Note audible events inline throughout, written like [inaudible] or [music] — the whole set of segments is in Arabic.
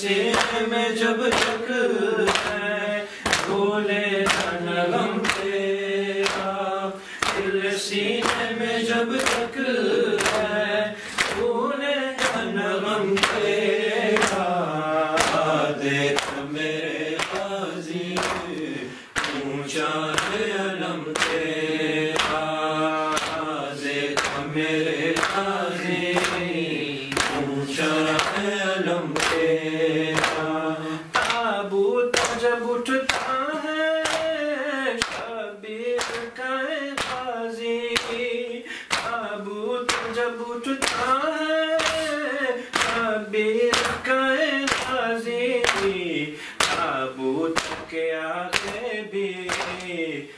سے میں جب جب اٹھتا ہے۔ تعبیر کا نازی تابوت کے آگے بھی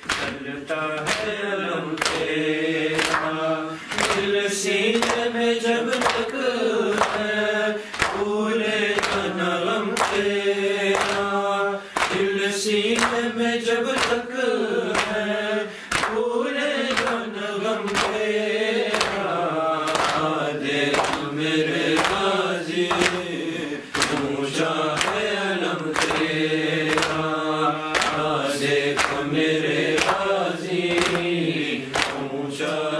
چلتا ہے علم تیرا۔ دل سینے میں جب تک ہے پھولے تیرا۔ دل سینے میں جب تک Krishna.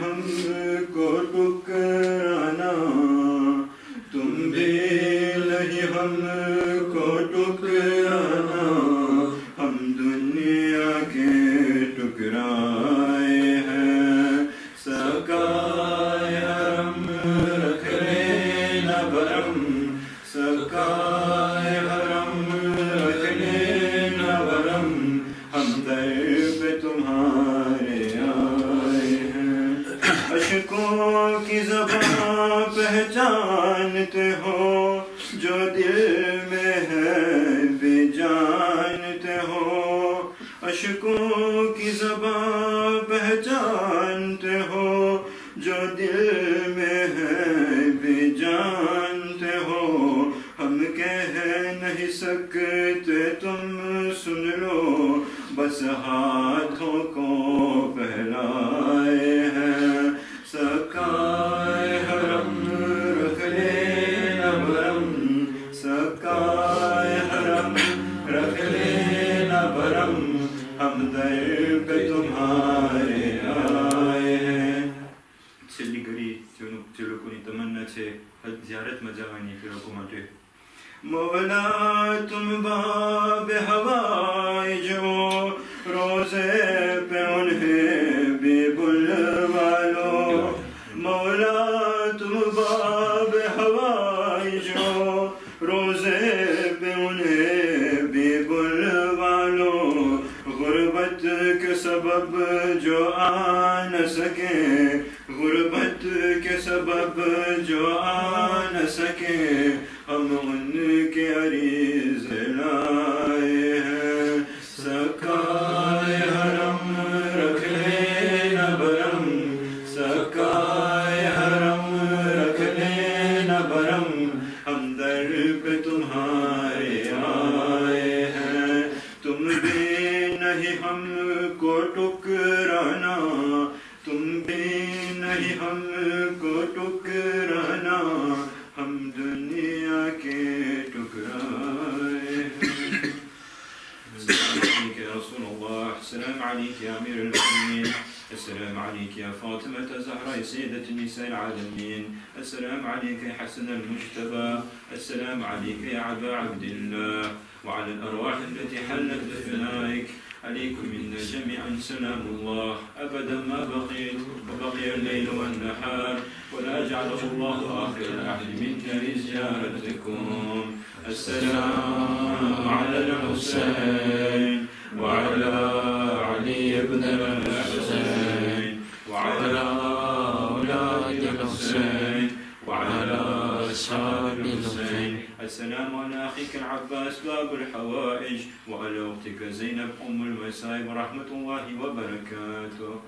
Hande korkup جو دل میں ہے، بھی جانتے ہو۔ ہم کہہ نہیں سکتے، تم سن لو۔ بس ہاتھوں کو پہلائے ہیں۔ سکائے حرم رکھ لے برم۔ سکائے حرم رکھ لے برم۔ ہم در پہ تمہارے حیرت میں پھر حکومت مولا تم باب ہوائے جو روزے नहीं हमको टुकराना हम दुनिया के टुकराए हैं السلام عليك يا رسول الله السلام عليك يا أمير المؤمنين السلام عليك يا فاطمة الزهراء سيدة النساء العالمين السلام عليك يا حسن المجتبى السلام عليك يا عبا عبد الله وعلى الأرواح التي حلت بفنائك عليكم منا جميعا سلام الله. أبدا ما بقيت وبقي الليل والنهار. ولا جعله الله آخر العهد منا لزيارتكم. السلام على الحسين وعلى علي بن الحسين وعلى أولاد الحسين وعلى أصحاب الحسين. السلام على أخيك العباس باب الحوائج وعلى أختك زينب أم المسائب ورحمة الله وبركاته.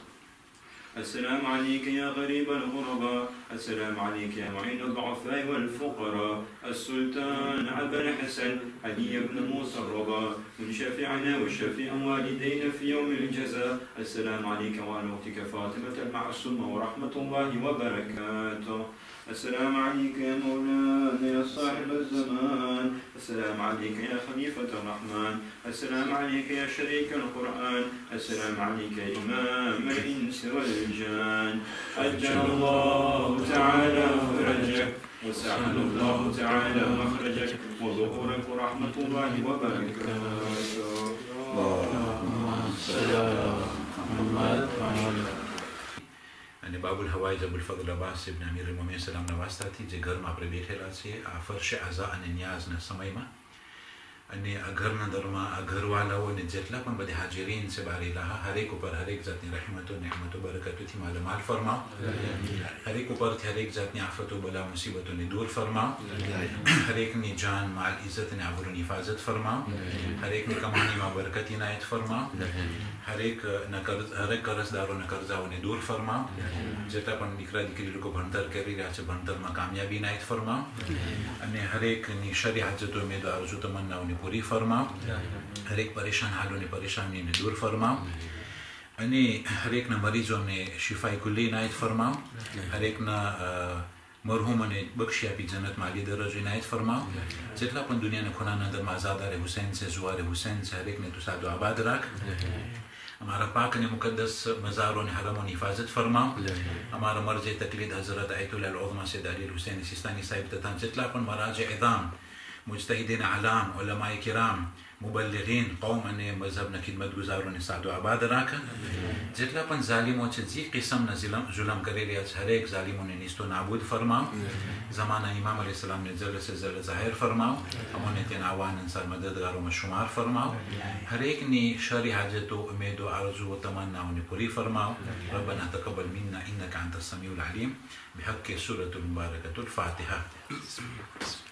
السلام عليك يا غريب الغرباء السلام عليك يا معين الضعفاء والفقراء. السلطان أبا الحسن علي بن موسى الرضا من شفيعنا وشفيع والدينا في يوم الجزاء. السلام عليك وعلى أختك فاطمة المعصومة ورحمة الله وبركاته. السلام عليك يا مولانا يا صاحب الزمان. السلام عليك يا خليفة الرحمن. السلام عليك يا شريك القرآن. السلام عليك يا إمام الإنس والجان. أجل الله تعالى فرجك وسعد الله تعالى مخرجك وظهورك ورحمة الله وبركاته અને બાબુલ હવાઈ જબુલ ફગલ અબ્બાસ ઇબ્ન અમીર મોમિન સલામના વાસ્તાથી જે ઘરમાં આપણે બેઠેલા છીએ આ ફરશે આઝા અને ન્યાઝના સમયમાં અને આ ઘરના દરમાં આ ઘરવાલાઓને જેટલા પણ બધી હાજરીન છે બારેલા હરેક ઉપર હરેક જાતની રહેમતો નહેમતો બરકતોથી માલમાલ ફરમાવ હરેક ઉપરથી હરેક જાતની આફતો બલા મુસીબતોને દૂર ફરમાવ હરેકની જાન માલ ઇજ્જત અને આબરૂની હિફાજત ફરમાવ હરેકની કમાણીમાં બરકત ઇનાયત ફરમાવ હરેક ના કર્જ હરેક કરજદારોના કરજાઓને દૂર ફરમાવ જેટલા પણ દીકરા દીકરી લોકો ભણતર કરી રહ્યા છે ભણતરમાં કામયાબી નાયત ફરમાવ અને હરેકની શરી હાજતો ઉમેદવારો જો તમન્નાઓને પૂરી ફરમાવ હરેક પરેશાન હાલોને પરેશાનીને દૂર ફરમાવ અને હરેકના મરીજોને શિફાઈ ખુલ્લી નાયત ફરમાવ હરેકના મરહુમ અને બક્ષી આપી જન્નતમાં આલી દરજ્જો ઇનાયત ફરમાવ જેટલા પણ દુનિયાના ખૂણાના અંદરમાં આઝાદારે હુસૈન છે જુવારે હુસૈન છે હરેકને તું સાદો આબાદ રાખ हमारा पाक ने मुकदस मज़ारों ने हरमों की हिफाजत फरमाओ हमारा मर्ज तकलीद हज़रत आयतुल्लामा से दारी हुसैन सिस्तानी साहिब तथा जितला पण मराज एदाम مجتهدين اعلام علماء كرام مبلغين قوم ان مد گزارو ني سادو آباد راك جتلا پن ظالمو પણ ઝાલિમો قسم نزلم ظلم જુલમ કરી રહ્યા છે ظالمو ني نيستو نابود ફરમાવ زمانه امام علیه السلام ني زل سے زل ظاهر فرماؤ امون تین عوان انسان مددگاروں میں شمار فرماؤ ہر ایک نے شر حاجت و امید و آرزو و تمناؤں ني پوری فرماؤ ربنا تقبل منا انك انت السميع العليم بحق سورة المباركة الفاتحة بسم الله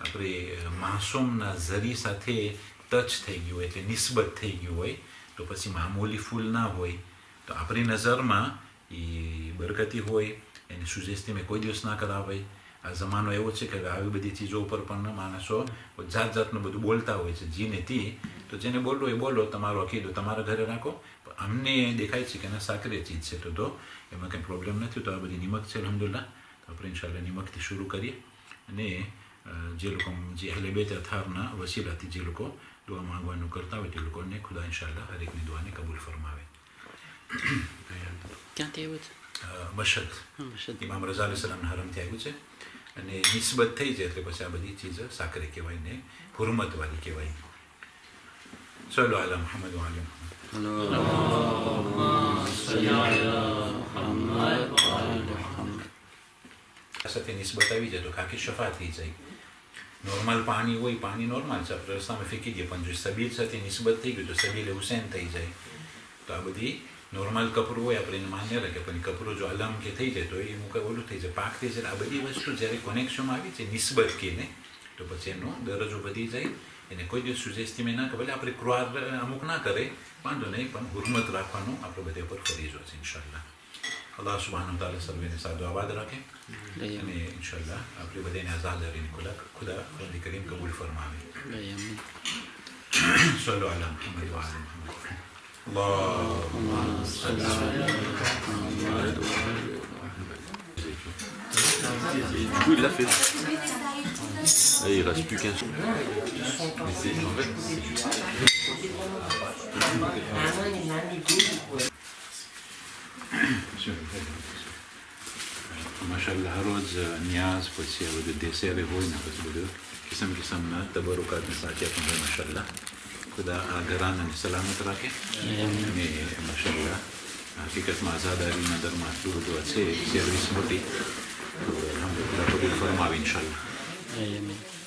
આપણે માસૂમના ઝરી સાથે ટચ થઈ ગયું એટલે નિસ્બત થઈ ગયું હોય, તો પછી મામૂલી ફૂલ ના હોય. તો આપણી નજરમાં એ બરકતી હોય, એની સુજેસ્તી મેં કોઈ દિવસ ના કરાવાય આ જમાનો એવો છે કે આવી બધી ચીજો ઉપર પણ માણસો જાત જાતનું બધું બોલતા હોય છે, જીને તી. તો જેને બોલો એ બોલો, તમારો અકીદો તમારા ઘરે રાખો. અમને દેખાય છે કે ના સાકરી ચીજ છે. તો તો એમાં કંઈ પ્રોબ્લેમ નથી, તો આ બધી નિમક છે અલહમદુલ્લા તો આપણે ઇન્શાલ્લાહ નિમકથી શરૂ કરીએ. અને જે લોકો જે અહેલે બેત અથારના વસીલાથી જે લોકો દુઆ માંગવાનું કરતા હોય તે લોકોને ખુદા ઇન્શાલ્લાહ હરેકની દુઆને કબૂલ ફરમાવે. ક્યાંથી આવ્યું છે? મશદ ઇમામ રઝા અલી સલામના હરમથી આવ્યું છે. અને નિસ્બત થઈ જાય એટલે પછી આ બધી ચીજ સાકરી કહેવાય ને હુરમતવાળી કહેવાય. ચલો આલા મોહમ્મદ વાલી સાથે નિસ્બત આવી જાય તો કાકી શફા થઈ જાય. નોર્મલ પાણી હોય પાણી નોર્મલ છે આપણે રસ્તામાં ફેંકી દઈએ પણ જો સબીલ સાથે નિસ્બત થઈ ગયું તો સબીલે હુસેન થઈ જાય તો આ બધી નોર્મલ કપડું હોય આપણે એને માન્ય રાખે પણ કપરું જો અલમ કે થઈ જાય તો એ મુકે ઓલું થઈ જાય પાક થઈ જાય આ બધી વસ્તુ જ્યારે કોનેક્શનમાં આવી છે નિસ્બત કીને તો પછી એનો દરજ્જો વધી જાય એને કોઈ દિવસ સુજેસ્તી મેં ના કરે આપણે ક્રુઆર અમુક ના કરે વાંધો નહીં પણ હુરમત રાખવાનું આપણે બધે ઉપર ફરીજો છે ઇન્શાલ્લાહ الله سبحانه وتعالى سلمين سعد وعباد راكي يعني إن شاء الله. ابري بدين ازعل لغين كلا كلا رب كريم قبول فرمامي [clears throat] صلوا على محمد وعلى محمد. الله ماشاء اللہ ہر روز نیاز پسے بده دیسے به ہوئی نه پس بده قسم قسم نه تبرکات نه ساتي اپن ماشاء الله خدا آگران نه سلامت راکه می ماشاء الله حقیقت ما آزاد علی نظر محدود و اچھے سروس ہوتی تو الحمدللہ قبول فرماوی انشاءاللہ آمین